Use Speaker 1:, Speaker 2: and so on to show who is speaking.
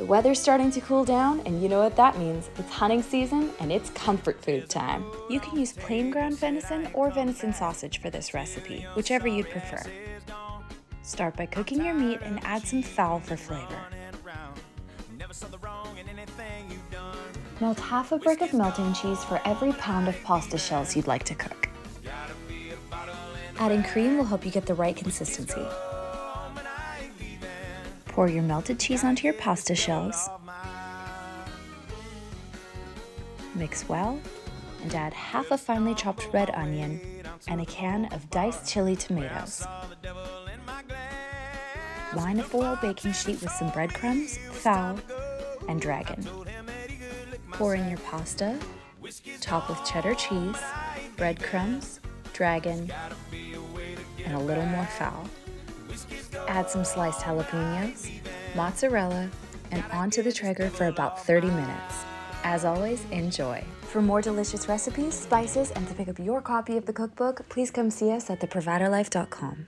Speaker 1: The weather's starting to cool down, and you know what that means. It's hunting season and it's comfort food time.
Speaker 2: You can use plain ground venison or venison sausage for this recipe, whichever you'd prefer. Start by cooking your meat and add some fowl for flavor. Melt half a brick of melting cheese for every pound of pasta shells you'd like to cook. Adding cream will help you get the right consistency. Pour your melted cheese onto your pasta shells. Mix well and add half a finely chopped red onion and a can of diced chili tomatoes. Line a foil baking sheet with some breadcrumbs, fowl, and dragon. Pour in your pasta, top with cheddar cheese, breadcrumbs, dragon, and a little more fowl. Add some sliced jalapenos, mozzarella, and onto the Traeger for about 30 minutes. As always, enjoy. For more delicious recipes, spices, and to pick up your copy of the cookbook, please come see us at theproviderlife.com.